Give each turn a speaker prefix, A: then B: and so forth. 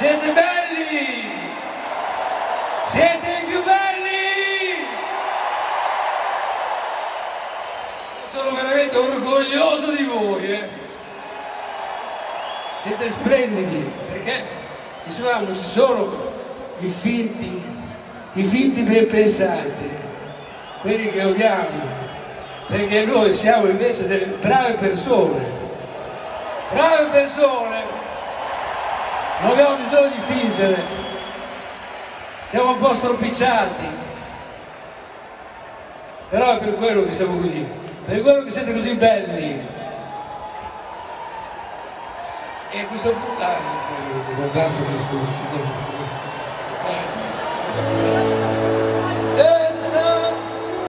A: Siete belli! Siete i più belli! Sono veramente orgoglioso di voi, eh? Siete splendidi, perché non ci sono i finti, i finti ben pensati, quelli che odiamo, perché noi siamo invece delle brave persone, brave persone, non abbiamo bisogno di fingere, siamo un po' stropicciati, però è per quello che siamo così, per quello che siete così belli. E a questo punto... Ah, basta, scusa.